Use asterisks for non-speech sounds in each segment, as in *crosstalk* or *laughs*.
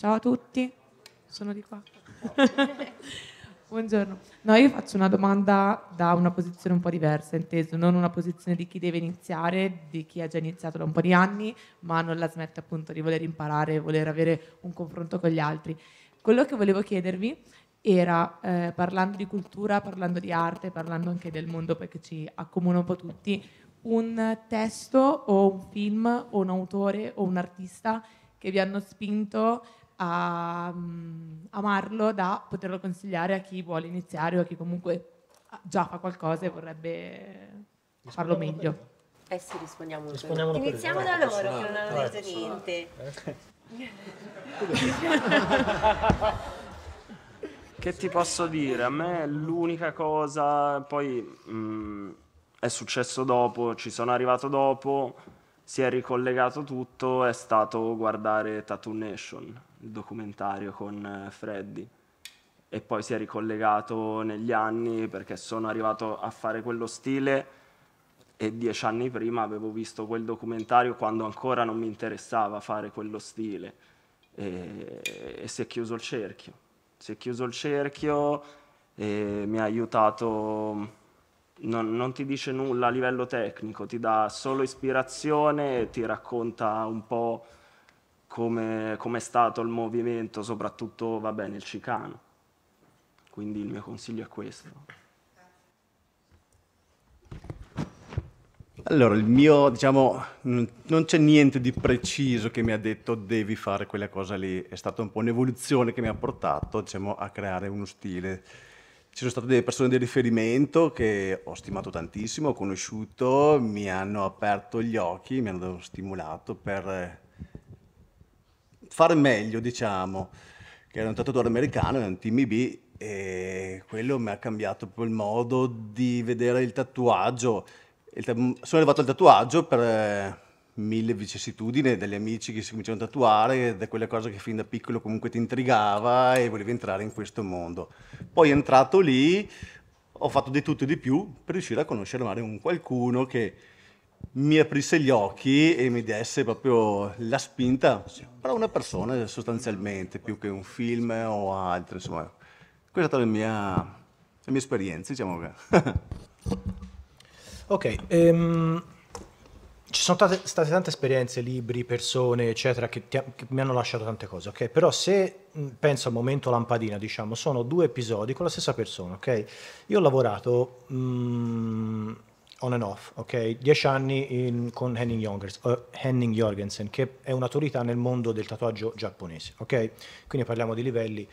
Ciao a tutti, sono di qua. *laughs* Buongiorno. No, io faccio una domanda da una posizione un po' diversa, inteso, non una posizione di chi deve iniziare, di chi ha già iniziato da un po' di anni, ma non la smette appunto di voler imparare, voler avere un confronto con gli altri. Quello che volevo chiedervi era, eh, parlando di cultura, parlando di arte, parlando anche del mondo perché ci accomuna un po' tutti, un testo o un film o un autore o un artista che vi hanno spinto a um, amarlo da poterlo consigliare a chi vuole iniziare o a chi comunque già fa qualcosa e vorrebbe farlo meglio. Eh sì, rispondiamo. rispondiamo Iniziamo da loro che non hanno detto niente. *laughs* Che ti posso dire? A me l'unica cosa, poi mh, è successo dopo, ci sono arrivato dopo, si è ricollegato tutto, è stato guardare Tattoo Nation, il documentario con eh, Freddy. E poi si è ricollegato negli anni perché sono arrivato a fare quello stile e dieci anni prima avevo visto quel documentario quando ancora non mi interessava fare quello stile e, e si è chiuso il cerchio. Si è chiuso il cerchio e mi ha aiutato non, non, ti dice nulla a livello tecnico, ti dà solo ispirazione e ti racconta un po' come è stato il movimento, soprattutto vabbè, nel Cicano. Quindi il mio consiglio è questo. Allora, il mio, diciamo, non c'è niente di preciso che mi ha detto devi fare quella cosa lì, è stata un po' un'evoluzione che mi ha portato, diciamo, a creare uno stile ci sono state delle persone di riferimento che ho stimato tantissimo, ho conosciuto, mi hanno aperto gli occhi, mi hanno stimolato per fare meglio, diciamo, che era un tatuatore americano, era un team B e quello mi ha cambiato proprio il modo di vedere il tatuaggio. Il ta- sono arrivato al tatuaggio per mille vicissitudini degli amici che si cominciano a tatuare, da quelle cose che fin da piccolo comunque ti intrigava e volevi entrare in questo mondo. Poi entrato lì ho fatto di tutto e di più per riuscire a conoscere magari un qualcuno che mi aprisse gli occhi e mi desse proprio la spinta per una persona sostanzialmente, più che un film o altro, insomma. Questa è stata la mia, la mia esperienza, diciamo che. *laughs* ok, um... Ci sono state, state, tante esperienze, libri, persone, eccetera, che, ti, che, mi hanno lasciato tante cose, ok? Però se penso al momento lampadina, diciamo, sono due episodi con la stessa persona, ok? Io ho lavorato mm, on and off, ok? Dieci anni in, con Henning, Jongers, uh, Henning Jorgensen, che è un'autorità nel mondo del tatuaggio giapponese, ok? Quindi parliamo di livelli.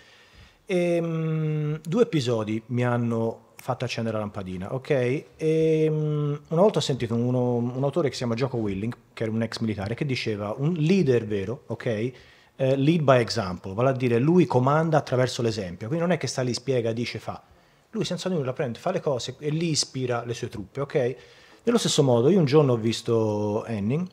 E, mm, due episodi mi hanno fatta accendere la lampadina, ok? E, um, una volta ho sentito uno, un autore che si chiama Jocko Willing, che era un ex militare, che diceva un leader vero, ok? Uh, lead by example, vale a dire lui comanda attraverso l'esempio, quindi non è che sta lì, spiega, dice, fa. Lui senza nulla prende, fa le cose e lì ispira le sue truppe, ok? Nello stesso modo, io un giorno ho visto Henning,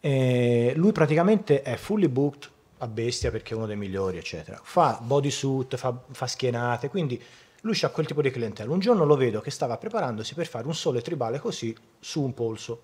e lui praticamente è fully booked a bestia perché è uno dei migliori, eccetera. Fa bodysuit, fa, fa schienate, quindi lui ha quel tipo di clientela. Un giorno lo vedo che stava preparandosi per fare un sole tribale così su un polso.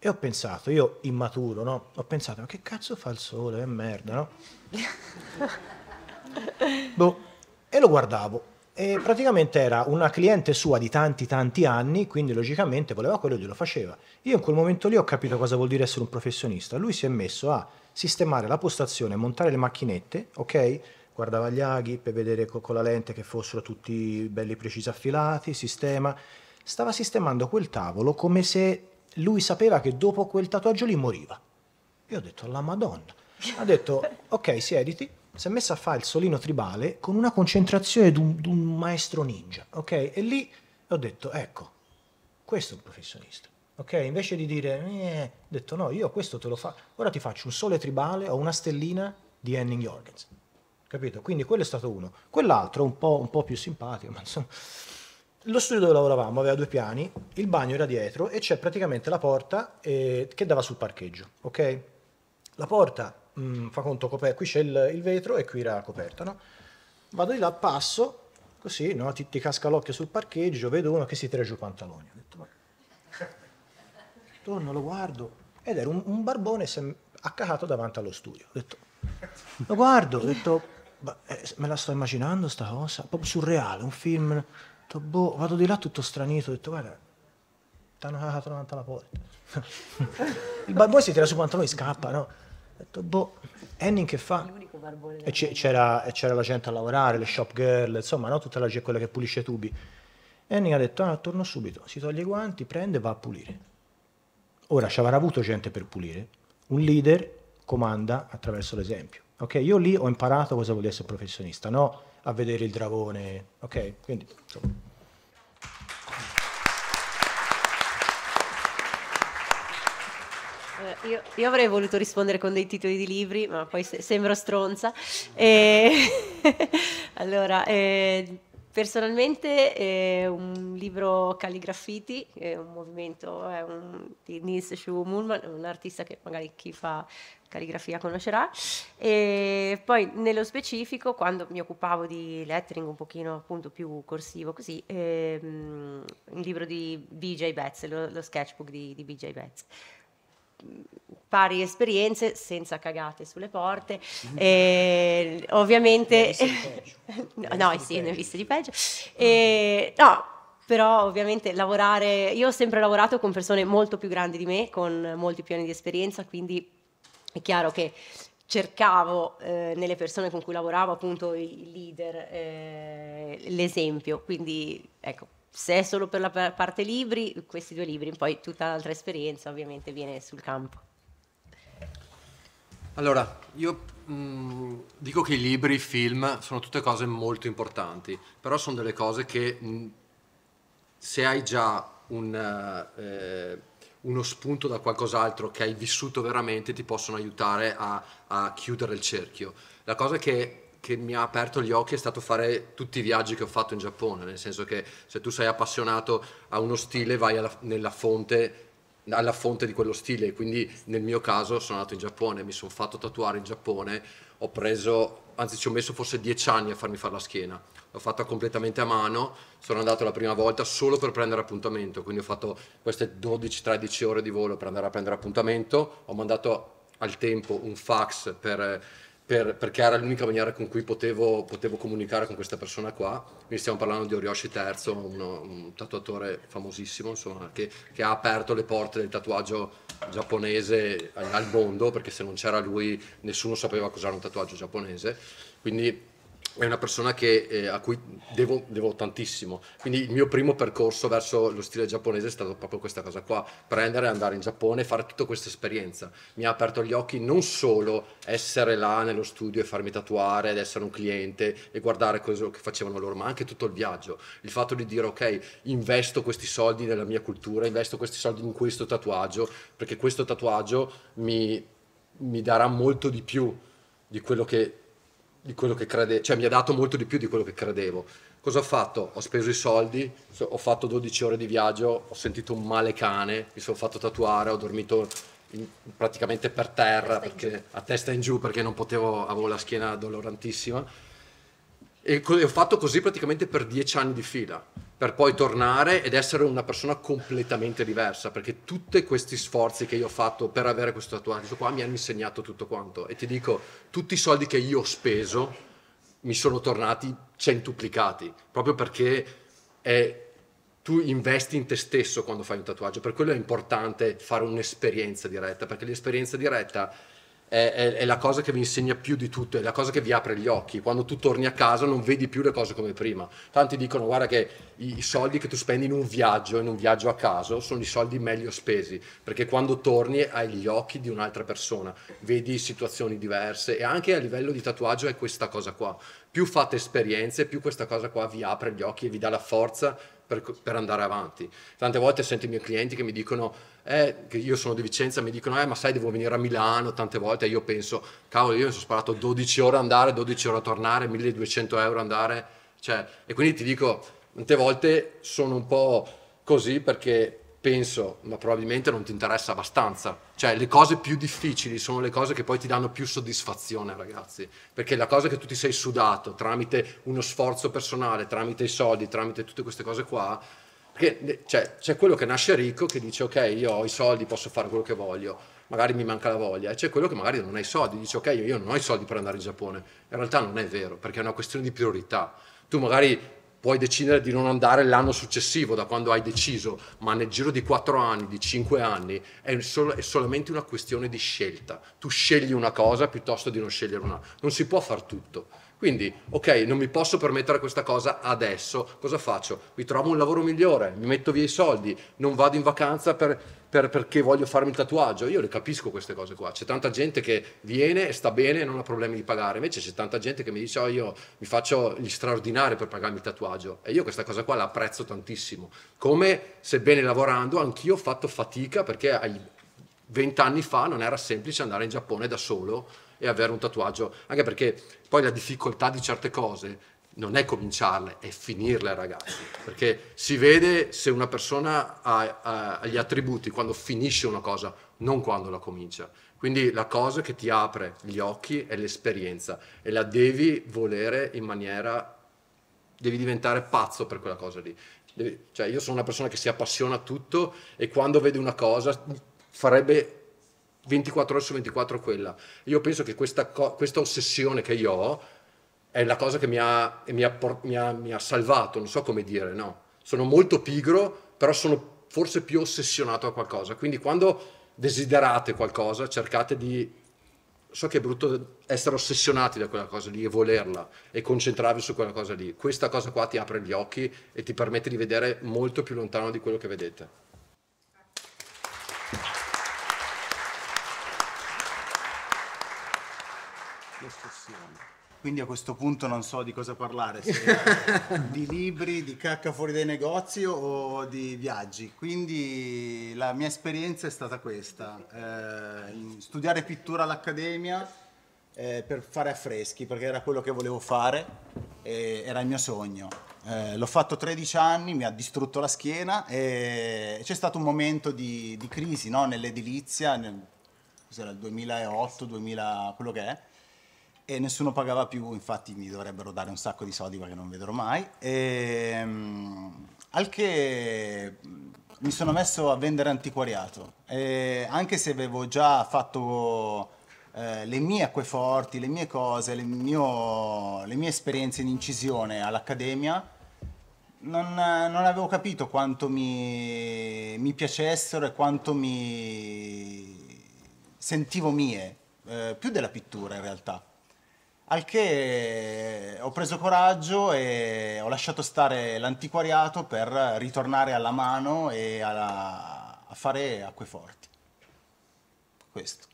E ho pensato, io immaturo, no? Ho pensato, ma che cazzo fa il sole? È merda, no? *laughs* boh. E lo guardavo. E praticamente era una cliente sua di tanti tanti anni, quindi logicamente voleva quello e glielo faceva. Io in quel momento lì ho capito cosa vuol dire essere un professionista. Lui si è messo a sistemare la postazione, montare le macchinette, ok? guardava gli aghi per vedere con la lente che fossero tutti belli precisi affilati, sistema. Stava sistemando quel tavolo come se lui sapeva che dopo quel tatuaggio lì moriva. Io ho detto, la madonna. Ha detto, ok, siediti, si è messa a fare il solino tribale con una concentrazione di un, maestro ninja, ok? E lì ho detto, ecco, questo è un professionista. Ok, invece di dire, eh, ho detto no, io questo te lo faccio, ora ti faccio un sole tribale o una stellina di Henning Jorgensen capito? Quindi quello è stato uno. Quell'altro un po', un po più simpatico, *laughs* ma insomma... Lo studio dove lavoravamo aveva due piani, il bagno era dietro e c'è praticamente la porta eh, che dava sul parcheggio, ok? La porta, mh, mm, fa conto, coper- qui c'è il, il, vetro e qui era coperta, no? Vado di là, passo, così, no? Ti, ti, casca l'occhio sul parcheggio, vedo uno che si tira giù i pantaloni. Ho detto, ma... Torno, lo guardo, ed era un, un barbone sem- accacato davanti allo studio. Ho detto, Lo guardo, ho detto, "Ma, eh, me la sto immaginando sta cosa, proprio surreale, un film. Ho detto, boh, vado di là tutto stranito, ho detto, guarda, ti hanno cagato davanti alla porta. *laughs* Il bad boy si tira su quanto noi scappa, no? Ho detto, boh, Henning che fa? E c'era, e c'era la gente a lavorare, le shop girl, insomma, no? tutta la gente quella che pulisce i tubi. Henning ha detto, ah, torno subito, si toglie i guanti, prende e va a pulire. Ora ci avrà avuto gente per pulire, un leader comanda attraverso l'esempio. Ok, io lì ho imparato cosa vuol dire essere professionista, no a vedere il dragone, ok? Quindi, insomma. Io, io avrei voluto rispondere con dei titoli di libri, ma poi se- sembro stronza. E- *laughs* allora, eh, personalmente è un libro Calligraffiti, è un movimento è un- di Nils Schumann, un artista che magari chi fa calligrafia conoscerà. E poi nello specifico, quando mi occupavo di lettering un pochino appunto più corsivo così, ehm, il libro di BJ Betts, lo, lo sketchbook di, di BJ Betts pari esperienze senza cagate sulle porte. E ovviamente no, no sì ne ho viste di peggio. *laughs* E, no però ovviamente lavorare io ho sempre lavorato con persone molto più grandi di me con molti più anni di esperienza quindi è chiaro che cercavo eh, nelle persone con cui lavoravo appunto il leader, eh, l'esempio, quindi ecco, se è solo per la pa- parte libri, questi due libri, poi tutta l'altra esperienza ovviamente viene sul campo. Allora, io mh, dico che i libri, i film sono tutte cose molto importanti, però sono delle cose che mh, se hai già un, eh, uno spunto da qualcos'altro che hai vissuto veramente ti possono aiutare a, a chiudere il cerchio. La cosa che, che mi ha aperto gli occhi è stato fare tutti i viaggi che ho fatto in Giappone, nel senso che se tu sei appassionato a uno stile vai alla, nella fonte alla fonte di quello stile, quindi nel mio caso sono andato in Giappone, mi sono fatto tatuare in Giappone, ho preso, anzi ci ho messo forse dieci anni a farmi fare la schiena, l'ho fatta completamente a mano, sono andato la prima volta solo per prendere appuntamento, quindi ho fatto queste 12-13 ore di volo per andare a prendere appuntamento, ho mandato al tempo un fax per, per- perché era l'unica maniera con cui potevo, potevo comunicare con questa persona qua, quindi stiamo parlando di Oryoshi III, uno- un tatuatore famosissimo, insomma, che, che ha aperto le porte del tatuaggio giapponese al mondo, perché se non c'era lui nessuno sapeva cos'era un tatuaggio giapponese, quindi è una persona che, eh, a cui devo, devo tantissimo. Quindi il mio primo percorso verso lo stile giapponese è stato proprio questa cosa qua, prendere, andare in Giappone e fare tutta questa esperienza. Mi ha aperto gli occhi non solo essere là nello studio e farmi tatuare ed essere un cliente e guardare cosa che facevano loro, ma anche tutto il viaggio. Il fatto di dire ok, investo questi soldi nella mia cultura, investo questi soldi in questo tatuaggio, perché questo tatuaggio mi, mi darà molto di più di quello che di quello che crede, cioè mi ha dato molto di più di quello che credevo. Cosa ho fatto? Ho speso i soldi, so- ho fatto 12 ore di viaggio, ho sentito un male cane, mi sono fatto tatuare, ho dormito in- praticamente per terra, perché, a testa in giù perché non potevo, avevo la schiena dolorantissima. E co- e ho fatto così praticamente per dieci anni di fila, per poi tornare ed essere una persona completamente diversa, perché tutti questi sforzi che io ho fatto per avere questo tatuaggio qua mi hanno insegnato tutto quanto. E ti dico, tutti i soldi che io ho speso mi sono tornati centuplicati, proprio perché è- tu investi in te stesso quando fai un tatuaggio, per quello è importante fare un'esperienza diretta, perché l'esperienza diretta è, è- è la cosa che vi insegna più di tutto, è la cosa che vi apre gli occhi. Quando tu torni a casa non vedi più le cose come prima. Tanti dicono, guarda che i, i soldi che tu spendi in un viaggio, in un viaggio a caso, sono i soldi meglio spesi, perché quando torni hai gli occhi di un'altra persona, vedi situazioni diverse e anche a livello di tatuaggio è questa cosa qua. Più fate esperienze, più questa cosa qua vi apre gli occhi e vi dà la forza per, per andare avanti. Tante volte sento i miei clienti che mi dicono, eh, che io sono di Vicenza, mi dicono, eh, ma sai, devo venire a Milano tante volte. Io penso, cavolo, io mi sono sparato 12 ore andare, 12 ore a tornare, 1200 euro andare. Cioè, e quindi ti dico, tante volte sono un po' così perché penso, ma probabilmente non ti interessa abbastanza. Cioè, le cose più difficili sono le cose che poi ti danno più soddisfazione, ragazzi. Perché la cosa che tu ti sei sudato tramite uno sforzo personale, tramite i soldi, tramite tutte queste cose qua, perché cioè, c'è quello che nasce ricco che dice ok, io ho i soldi, posso fare quello che voglio. magari mi manca la voglia, e c'è quello che magari non ha i soldi, dice ok io non ho i soldi per andare in Giappone, in realtà non è vero, perché è una questione di priorità. Tu magari puoi decidere di non andare l'anno successivo da quando hai deciso, ma nel giro di 4 anni, di 5 anni, è, solo, è, solamente una questione di scelta. Tu scegli una cosa piuttosto di non scegliere una. Non si può far tutto. Quindi, ok, non mi posso permettere questa cosa adesso, cosa faccio? Mi trovo un lavoro migliore, mi metto via i soldi, non vado in vacanza per, per, perché voglio farmi il tatuaggio. Io le capisco queste cose qua. C'è tanta gente che viene e sta bene e non ha problemi di pagare, invece c'è tanta gente che mi dice oh, io mi faccio gli straordinari per pagarmi il tatuaggio e io questa cosa qua la apprezzo tantissimo. Come sebbene lavorando anch'io ho fatto fatica perché vent'anni fa non era semplice andare in Giappone da solo e avere un tatuaggio, anche perché poi la difficoltà di certe cose non è cominciarle, è finirle ragazzi, perché si vede se una persona ha, ha, gli attributi quando finisce una cosa, non quando la comincia. Quindi la cosa che ti apre gli occhi è l'esperienza e la devi volere in maniera, devi diventare pazzo per quella cosa lì. Devi, cioè io sono una persona che si appassiona a tutto e quando vede una cosa farebbe 24 ore su 24 quella. Io penso che questa, questa ossessione che io ho è la cosa che mi ha, mi, ha, mi, ha, mi ha, salvato, non so come dire, no. Sono molto pigro, però sono forse più ossessionato a qualcosa. Quindi quando desiderate qualcosa, cercate di... So che è brutto essere ossessionati da quella cosa lì e volerla e concentrarvi su quella cosa lì. Questa cosa qua ti apre gli occhi e ti permette di vedere molto più lontano di quello che vedete. Quindi a questo punto non so di cosa parlare, se *laughs* di libri, di cacca fuori dai negozi o di viaggi. Quindi la mia esperienza è stata questa, eh, studiare pittura all'Accademia eh, per fare affreschi, perché era quello che volevo fare, e era il mio sogno. Eh, l'ho fatto 13 anni, mi ha distrutto la schiena e c'è stato un momento di, di crisi no? nell'edilizia, nel, cos'era il 2008, 2000, quello che è e nessuno pagava più, infatti mi dovrebbero dare un sacco di soldi perché non vedrò mai. E, um, al che mi sono messo a vendere antiquariato, e anche se avevo già fatto eh, le mie acqueforti, le mie cose, le, mio, le mie esperienze in incisione all'accademia, non, non, avevo capito quanto mi, mi, piacessero e quanto mi sentivo mie, eh, più della pittura in realtà. Al che ho preso coraggio e ho lasciato stare l'antiquariato per ritornare alla mano e alla, a fare acqueforti. Questo.